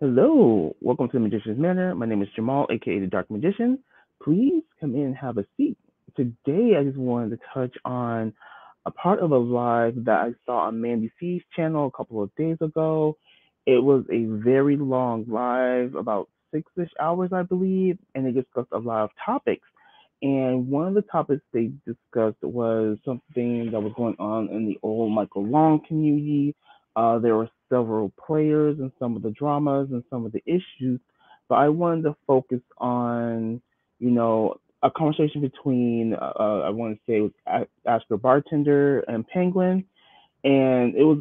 Hello, welcome to the Magician's Manor. My name is Jamal, aka the Dark Magician. Please come in and have a seat. Today, I just wanted to touch on a part of a live that I saw on Mandi C's channel a couple of days ago. It was a very long live, about six ish hours, I believe, and they discussed a lot of topics. And one of the topics they discussed was something that was going on in the old Michael Long community. Uh, there were several players and some of the dramas and some of the issues, but I wanted to focus on, you know, a conversation between, uh, uh I want to say, Ask Bartender and Penguin. And it was,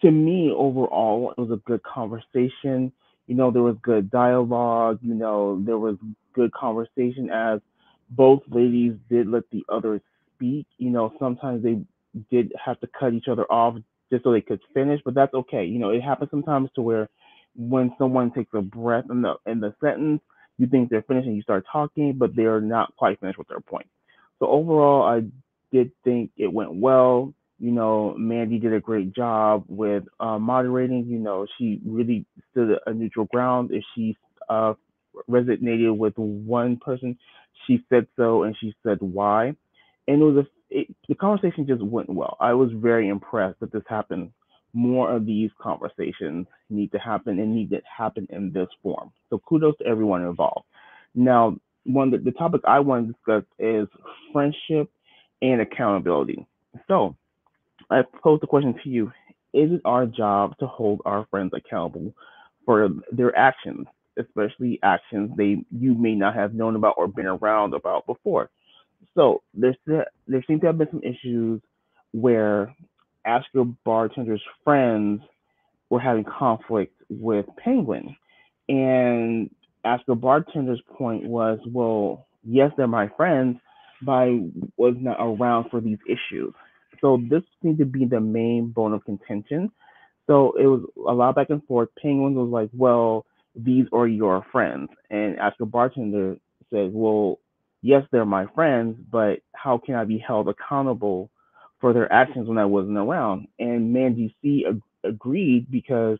to me, overall, it was a good conversation. You know, there was good dialogue, you know, there was good conversation as both ladies did let the others speak. You know, sometimes they did have to cut each other off just so they could finish, but that's okay. You know, it happens sometimes to where when someone takes a breath in the in the sentence, you think they're finished and you start talking, but they're not quite finished with their point. So overall, I did think it went well. You know, Mandi did a great job with uh, moderating. You know, she really stood a neutral ground. If she uh, resonated with one person, she said so and she said why. And it was a it, the conversation just went well. I was very impressed that this happened. More of these conversations need to happen and need to happen in this form. So kudos to everyone involved. Now, one the, the topic I want to discuss is friendship and accountability. So I pose the question to you: Is it our job to hold our friends accountable for their actions? especially actions they you may not have known about or been around about before. So there's there seem to have been some issues where Your Bartender's friends were having conflict with Penguin, and Your Bartender's point was, well, yes, they're my friends, but I was not around for these issues. So this seemed to be the main bone of contention. So it was a lot back and forth. Penguin was like, well, these are your friends. And Your Bartender says, well, yes, they're my friends, but how can I be held accountable for their actions when I wasn't around? And Mandi C ag- agreed because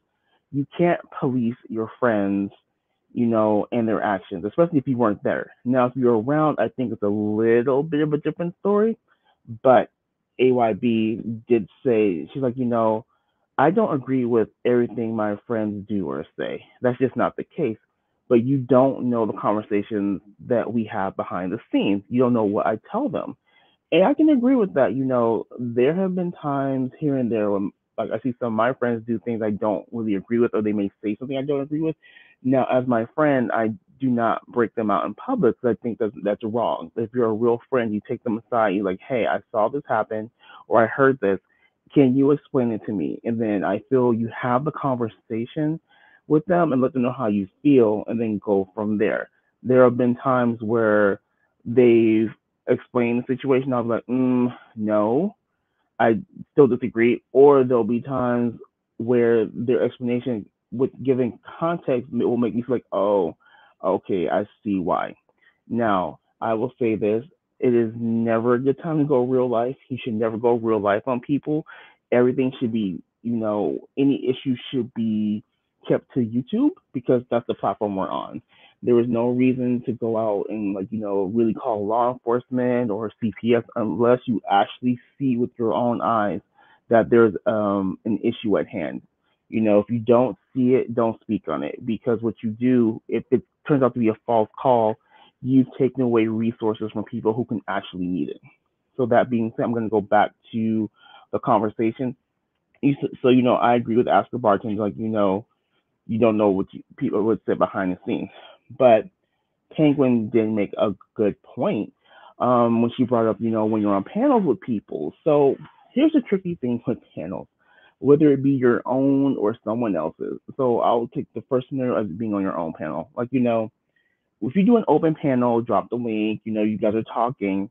you can't police your friends, you know, and their actions, especially if you weren't there. Now, if you're around, I think it's a little bit of a different story, but AYB did say, she's like, you know, I don't agree with everything my friends do or say. That's just not the case. But you don't know the conversations that we have behind the scenes. You don't know what I tell them. And I can agree with that. You know, there have been times here and there when like I see some of my friends do things I don't really agree with, or they may say something I don't agree with. Now, as my friend, I do not break them out in public because I think that's that's wrong. If you're a real friend, you take them aside. You're like, hey, I saw this happen, or I heard this can you explain it to me? And then I feel you have the conversation with them and let them know how you feel and then go from there. There have been times where they've explained the situation. I'll be like, mm, no, I still disagree. Or there'll be times where their explanation with giving context will make me feel like, oh, okay, I see why. Now, I will say this it is never a good time to go real life. You should never go real life on people. Everything should be, you know, any issue should be kept to YouTube because that's the platform we're on. There is no reason to go out and like, you know, really call law enforcement or CPS unless you actually see with your own eyes that there's um, an issue at hand. You know, if you don't see it, don't speak on it because what you do, if it turns out to be a false call, you've taken away resources from people who can actually need it. So that being said, I'm going to go back to the conversation. So you know, I agree with Ask the Bartender. Like you know, you don't know what you, people would say behind the scenes, but Penguin did make a good point um, when she brought up, you know, when you're on panels with people. So here's a tricky thing with panels, whether it be your own or someone else's. So I'll take the first scenario as being on your own panel. Like you know, if you do an open panel, drop the link, you know, you guys are talking,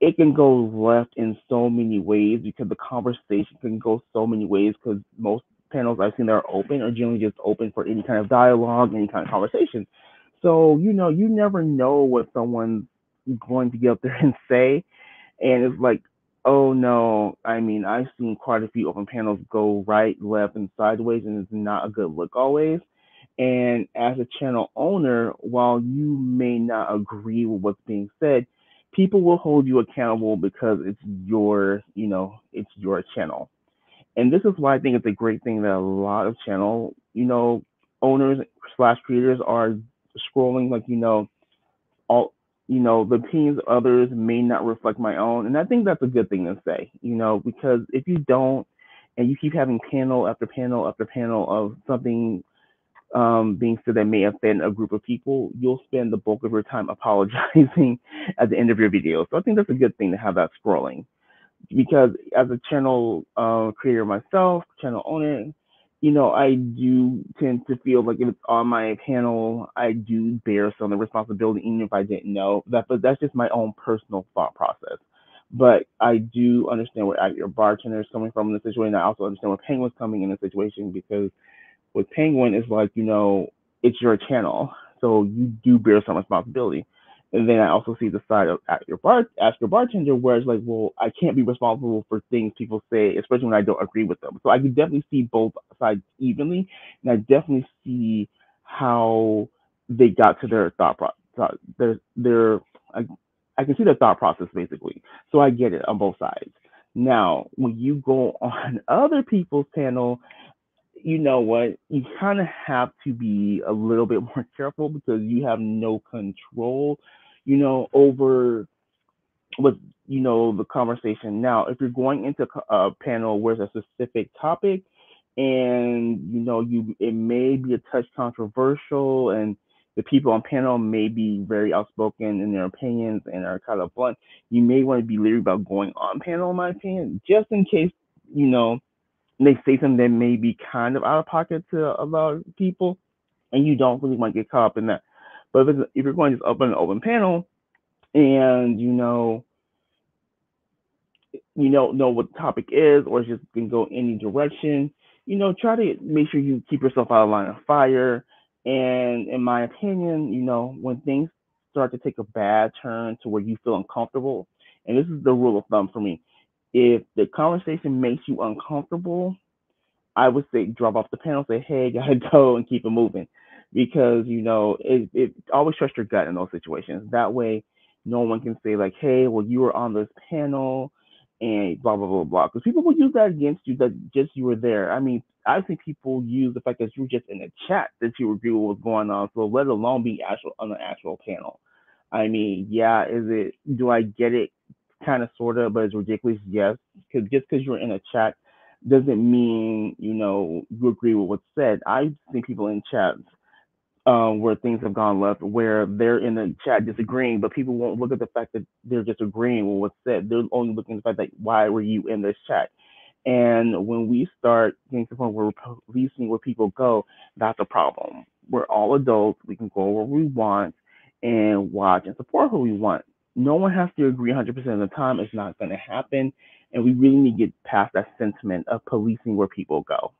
it can go left in so many ways because the conversation can go so many ways because most panels I've seen that are open are generally just open for any kind of dialogue, any kind of conversation. So, you know, you never know what someone's going to get up there and say. And it's like, oh no, I mean, I've seen quite a few open panels go right, left, and sideways, and it's not a good look always. And as a channel owner, while you may not agree with what's being said, people will hold you accountable because it's your, you know, it's your channel. And this is why I think it's a great thing that a lot of channel, you know, owners slash creators are scrolling like, you know, all you know, the opinions of others may not reflect my own. And I think that's a good thing to say, you know, because if you don't and you keep having panel after panel after panel of something um, being said that may offend a group of people, you'll spend the bulk of your time apologizing at the end of your video. So I think that's a good thing to have that scrolling. Because as a channel uh, creator myself, channel owner, you know, I do tend to feel like if it's on my panel, I do bear some of the responsibility, even if I didn't know that. But that's just my own personal thought process. But I do understand where your bartender is coming from in the situation. I also understand where Penguin's coming in the situation because with Penguin, it's like you know, it's your channel, so you do bear some responsibility. And then I also see the side of at your bar, ask your bartender, where it's like, well, I can't be responsible for things people say, especially when I don't agree with them. So I can definitely see both sides evenly, and I definitely see how they got to their thought process. Their, their, I, I can see their thought process basically. So I get it on both sides. Now, when you go on other people's panel, you know what? You kind of have to be a little bit more careful because you have no control, you know, over what you know the conversation. Now, if you're going into a panel where a specific topic, and you know you it may be a touch controversial, and the people on panel may be very outspoken in their opinions and are kind of blunt, you may want to be leery about going on panel, in my opinion, just in case you know they say something that may be kind of out of pocket to a lot of people, and you don't really want to get caught up in that. But if, if you're going to just open an open panel, and you know, you don't know what the topic is, or it's just can go any direction, you know, try to make sure you keep yourself out of line of fire. And in my opinion, you know, when things start to take a bad turn to where you feel uncomfortable, and this is the rule of thumb for me, if the conversation makes you uncomfortable, I would say drop off the panel, say, hey, gotta go, and keep it moving. Because, you know, it, it always trust your gut in those situations. That way, no one can say, like, hey, well, you were on this panel and blah, blah, blah, blah. Because people will use that against you that just you were there. I mean, I think people use the fact that you were just in a chat that you agree with what was going on, so let alone be actual on the actual panel. I mean, yeah, is it, do I get it? Kind of sort of, but it's ridiculous. Yes, because just because you're in a chat doesn't mean you know you agree with what's said. I've seen people in chats um, where things have gone left, where they're in the chat disagreeing, but people won't look at the fact that they're disagreeing with what's said. They're only looking at the fact that why were you in this chat? And when we start getting to the point where we're policing where people go, that's a problem. We're all adults. We can go where we want and watch and support who we want no one has to agree 100% of the time. It's not going to happen. And we really need to get past that sentiment of policing where people go.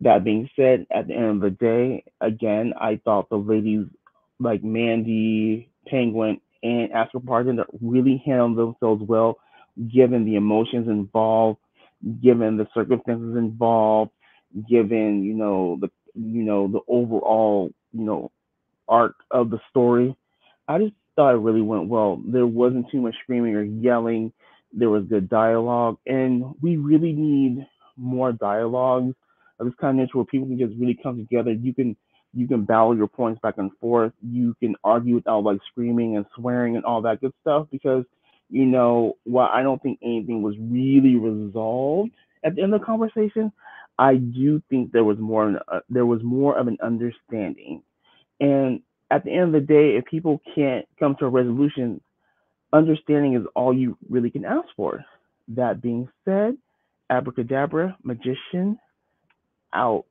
That being said, at the end of the day, again, I thought the ladies like Mandi, Penguin, and Ask Your Bartender really handled themselves well, given the emotions involved, given the circumstances involved, given you know the you know the overall you know arc of the story. I just thought it really went well. There wasn't too much screaming or yelling. There was good dialogue, and we really need more dialogues of this kind of nature where people can just really come together. You can you can battle your points back and forth. You can argue without like screaming and swearing and all that good stuff because you know while I don't think anything was really resolved at the end of the conversation, I do think there was more uh, there was more of an understanding, and at the end of the day, if people can't come to a resolution, understanding is all you really can ask for. That being said, abracadabra, magician, out.